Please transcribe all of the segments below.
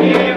Yeah.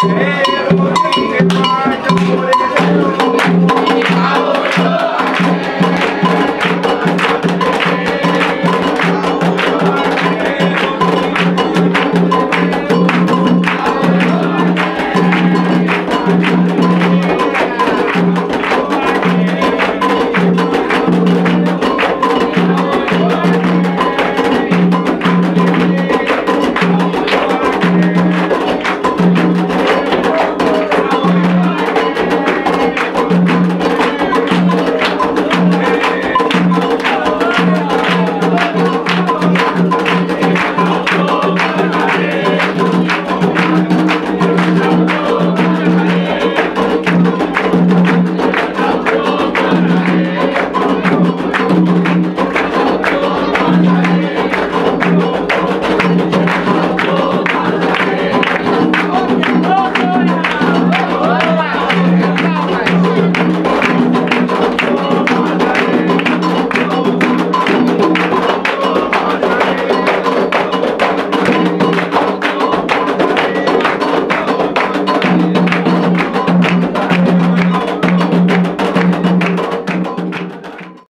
Pero